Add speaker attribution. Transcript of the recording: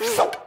Speaker 1: So.